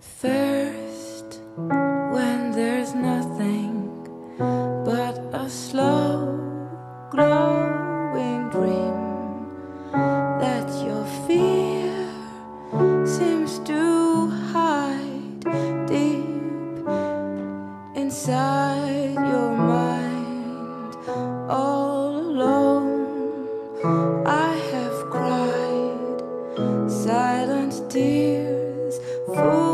First, when there's nothing but a slow glowing dream that your fear seems to hide deep inside your mind all alone. I have cried silent tears. for.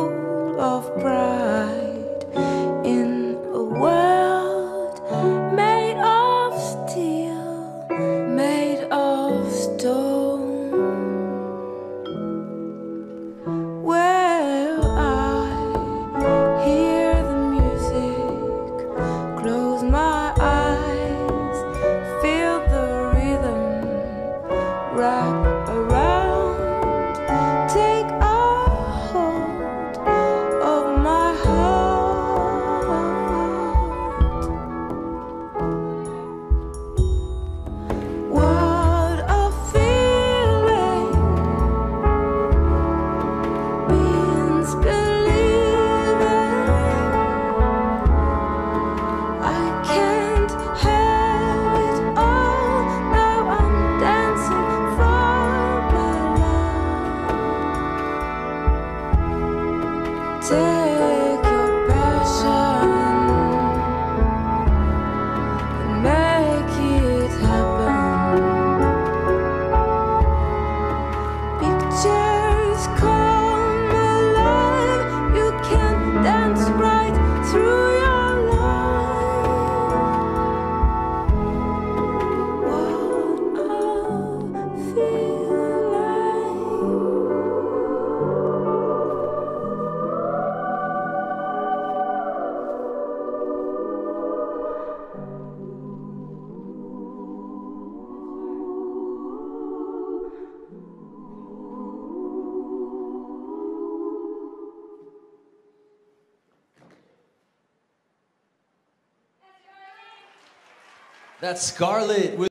Wrap around, 这 That's Scarlett.